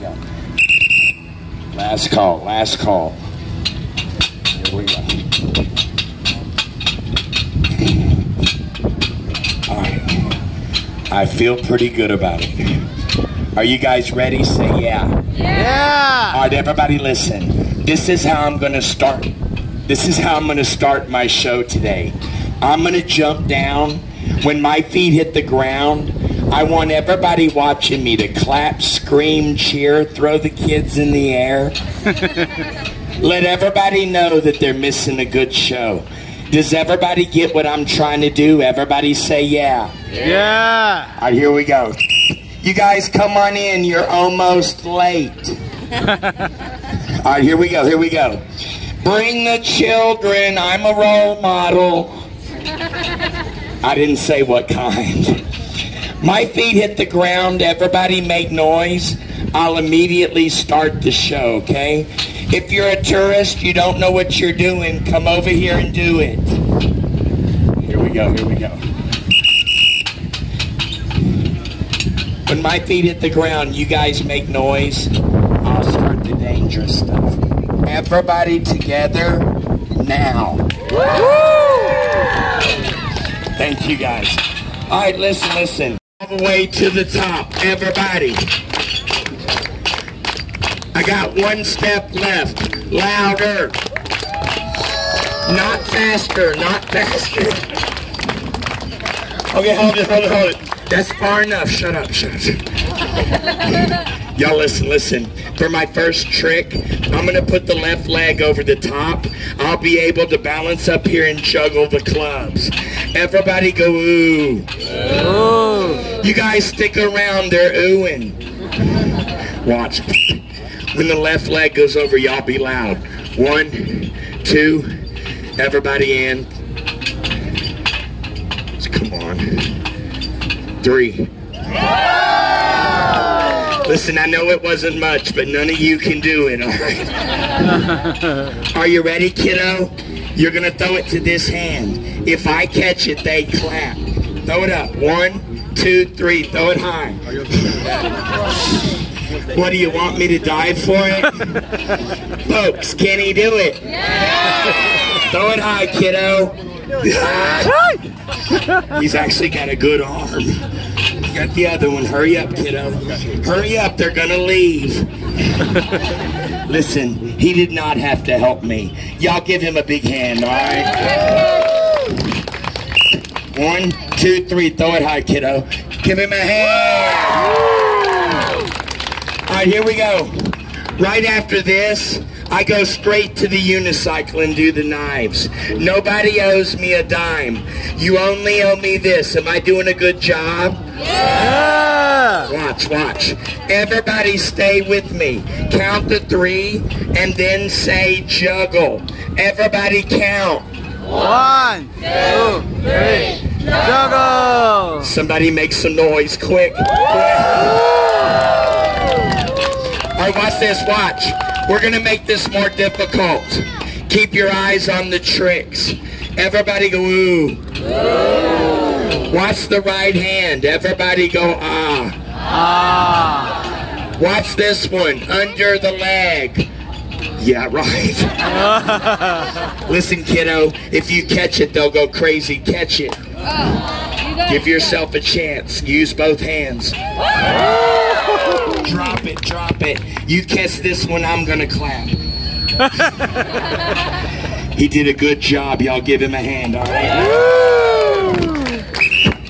go. Last call, last call. Here we go. All right. I feel pretty good about it. Are you guys ready? Say yeah. Yeah. All right, everybody listen. This is how I'm going to start. This is how I'm going to start my show today. I'm going to jump down. When my feet hit the ground, I want everybody watching me to clap, scream, cheer, throw the kids in the air. Let everybody know that they're missing a good show. Does everybody get what I'm trying to do? Everybody say yeah. Yeah. All right, here we go. You guys come on in. You're almost late. All right, here we go. Here we go. Bring the children. I'm a role model. I didn't say what kind. My feet hit the ground. Everybody make noise. I'll immediately start the show, okay? If you're a tourist, you don't know what you're doing, come over here and do it. Here we go, here we go. When my feet hit the ground, you guys make noise. I'll start the dangerous stuff. Everybody together now. Thank you guys. All right, listen, listen. All the way to the top. Everybody. I got one step left. Louder. Not faster, not faster. Okay, hold it, hold it, hold it. That's far enough. Shut up, shut up. Y'all listen, listen. For my first trick, I'm gonna put the left leg over the top. I'll be able to balance up here and juggle the clubs. Everybody go ooh. Ooh. You guys stick around, they're oohing. Watch. When the left leg goes over, y'all be loud. One, two, everybody in. Come on. Three. Listen, I know it wasn't much, but none of you can do it, all right? Are you ready, kiddo? You're going to throw it to this hand. If I catch it, they clap. Throw it up. One, two, three. Throw it high. What do you want me to dive for it? Folks, can he do it? Throw it high, kiddo. He's actually got a good arm. Got the other one. Hurry up, kiddo. Hurry up, they're gonna leave. Listen, he did not have to help me. Y'all give him a big hand, all right? One, two, three. Throw it high, kiddo. Give him a hand. All right, here we go. Right after this, I go straight to the unicycle and do the knives. Nobody owes me a dime. You only owe me this. Am I doing a good job? Yeah. Watch, watch. Everybody stay with me. Count to three and then say juggle. Everybody count. One, two, three. Juggle. Somebody make some noise quick. quick. All right, watch this, watch. We're gonna make this more difficult. Keep your eyes on the tricks. Everybody go ooh. Watch the right hand. Everybody go ah. Ah. Watch this one. Under the leg. Yeah, right. Listen, kiddo, if you catch it, they'll go crazy. Catch it. Give yourself a chance. Use both hands. Drop it, drop it. You catch this one, I'm gonna clap. he did a good job. Y'all give him a hand, all right?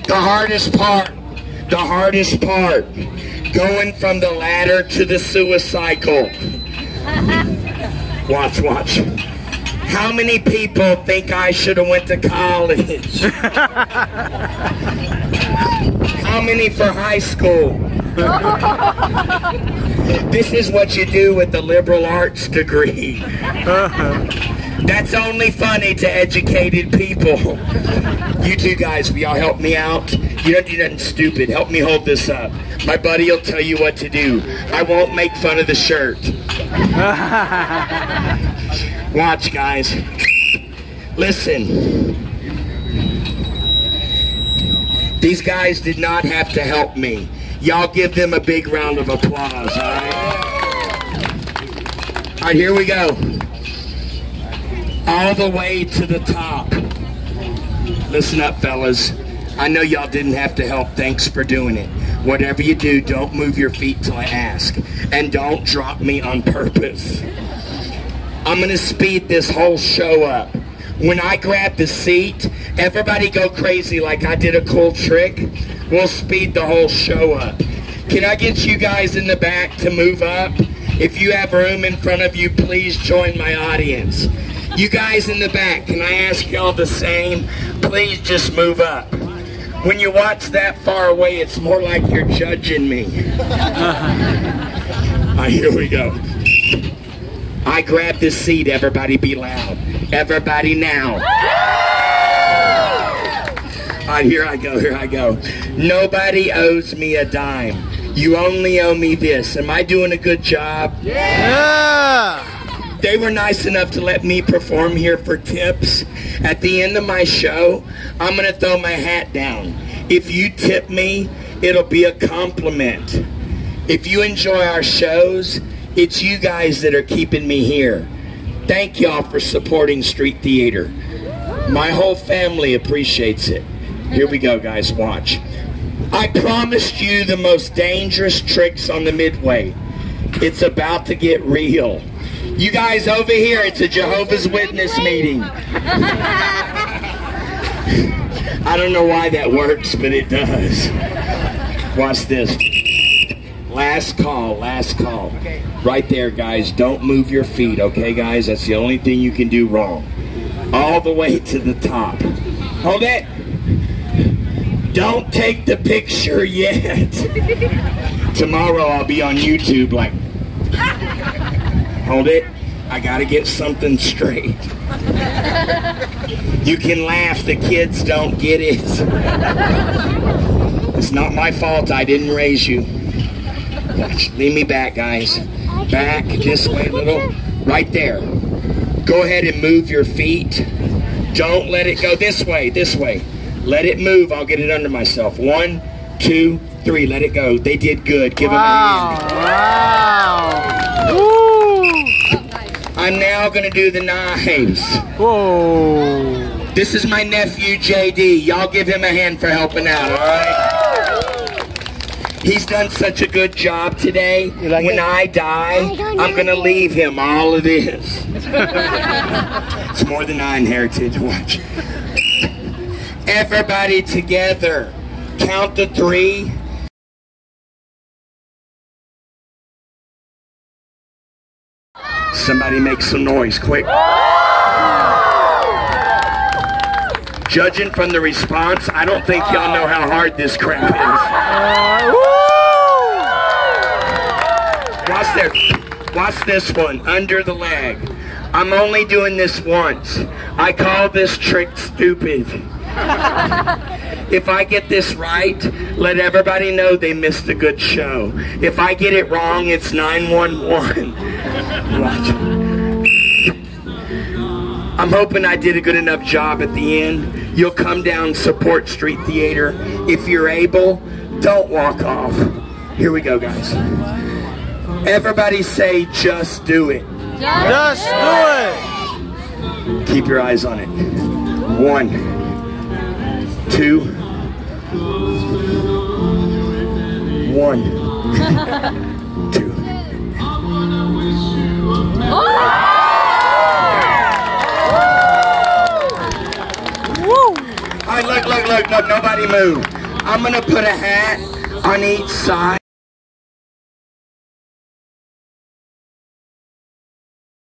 The hardest part, the hardest part, going from the ladder to the suicycle. Watch, watch. How many people think I should have went to college? How many for high school? this is what you do with the liberal arts degree. Uh-huh. That's only funny to educated people. You two guys, will y'all help me out? You don't do nothing stupid. Help me hold this up. My buddy will tell you what to do. I won't make fun of the shirt. Watch, guys. Listen. These guys did not have to help me. Y'all give them a big round of applause, all right? All right, here we go. All the way to the top. Listen up, fellas. I know y'all didn't have to help. Thanks for doing it. Whatever you do, don't move your feet till I ask. And don't drop me on purpose. I'm going to speed this whole show up. When I grab the seat, everybody go crazy like I did a cool trick. We'll speed the whole show up. Can I get you guys in the back to move up? If you have room in front of you, please join my audience. You guys in the back, can I ask y'all the same? Please just move up. When you watch that far away, it's more like you're judging me. Ah, here we go. I grab this seat, everybody be loud. Everybody now. All right, here I go, here I go. Nobody owes me a dime. You only owe me this. Am I doing a good job? Yeah. They were nice enough to let me perform here for tips. At the end of my show, I'm going to throw my hat down. If you tip me, it'll be a compliment. If you enjoy our shows, it's you guys that are keeping me here. Thank y'all for supporting Street Theater. My whole family appreciates it. Here we go, guys. Watch. I promised you the most dangerous tricks on the Midway. It's about to get real. You guys over here, it's a Jehovah's Witness meeting. I don't know why that works, but it does. Watch this. Last call, last call. Right there, guys. Don't move your feet, okay, guys? That's the only thing you can do wrong. All the way to the top. Hold it. Don't take the picture yet. Tomorrow I'll be on YouTube like, hold it. I gotta get something straight. You can laugh, the kids don't get it. It's not my fault I didn't raise you. Watch, lean me back, guys. Back, this way little. Right there. Go ahead and move your feet. Don't let it go this way, this way. Let it move. I'll get it under myself. One, two, three. Let it go. They did good. Give Wow. them a hand. Wow. Woo. I'm now going to do the knives. Whoa. This is my nephew, JD. Y'all give him a hand for helping out, all right? He's done such a good job today. like when it? I die, I'm going to leave him all of this. it's more than I inherited. Watch. Everybody together. Count to three. Somebody make some noise, quick. Judging from the response, I don't think y'all know how hard this crap is. Watch this. Watch this one. Under the leg. I'm only doing this once. I call this trick stupid. If I get this right, let everybody know they missed a good show. If I get it wrong, it's 911. Watch. I'm hoping I did a good enough job at the end. You'll come down, support Street Theater. If you're able, don't walk off. Here we go, guys. Everybody say, just do it. Just do it. Keep your eyes on it. One, two, one, two. Look, look, look, look, nobody move. I'm gonna put a hat on each side.